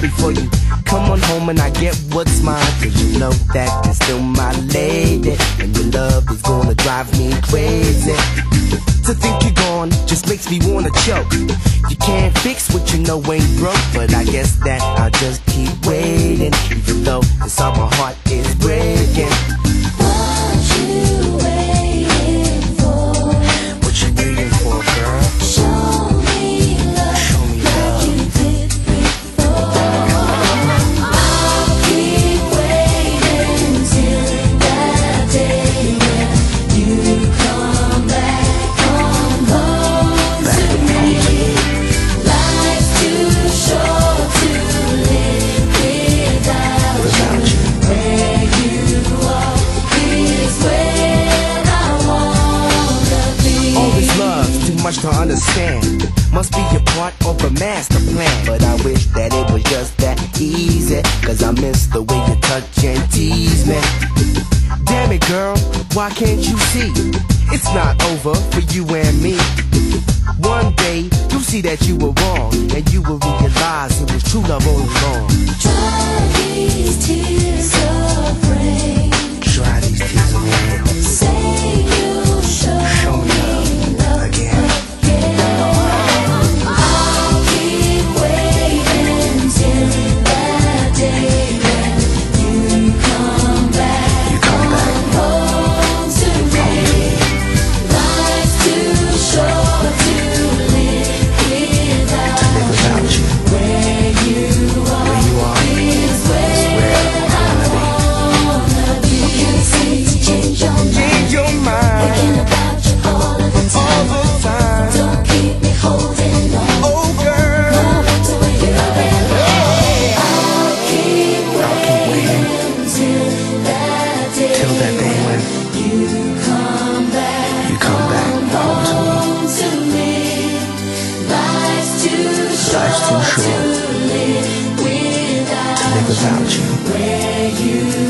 before you come on home and I get what's mine. Cause you know that you're still my lady. And your love is gonna drive me crazy. To think you're gone just makes me wanna choke. You can't fix what you know ain't broke, but I guess that I'll just keep waiting. Even though it's all my heart is breaking. Much to understand. Must be a part of a master plan. But I wish that it was just that easy. Cause I miss the way you touch and tease me. Damn it, girl, why can't you see? It's not over for you and me. One day, you'll see that you were wrong. And you will realize it was true love all along. starts to show up to live without you.